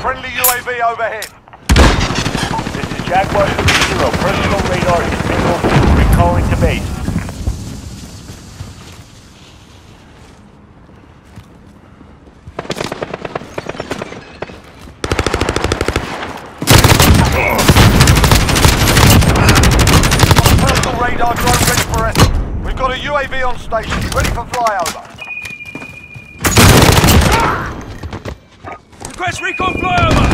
Friendly UAV overhead. This is Jaguar 3-0. Personal radar is fuel. Recalling to base. Personal radar drone ready for escort. We've got a UAV on station, ready for flyover. Request recon flyover!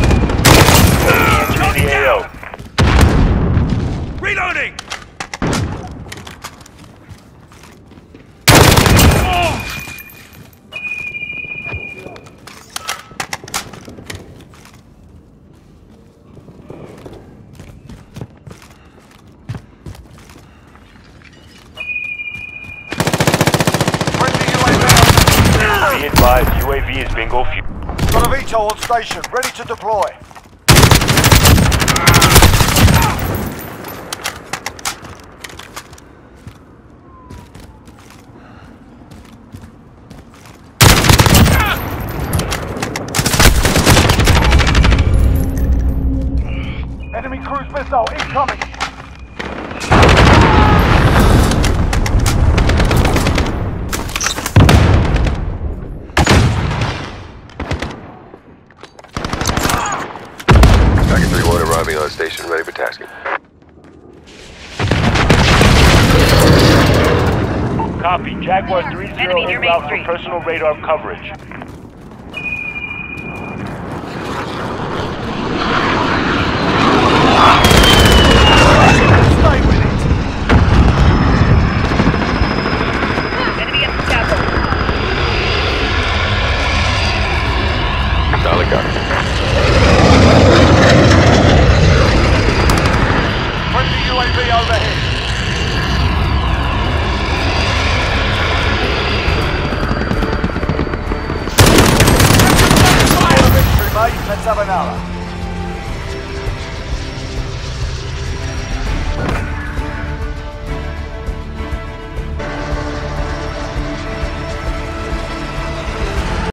AO. Reloading! Be advised, UAV is bingo fuel. Got a VTOL on station, ready to deploy. Enemy cruise missile incoming. 3-1 arriving on station, ready for tasking. Copy. Jaguar 3-0 Enemy en near route Main for personal radar coverage. UAV overhead. Mate. Let's have another.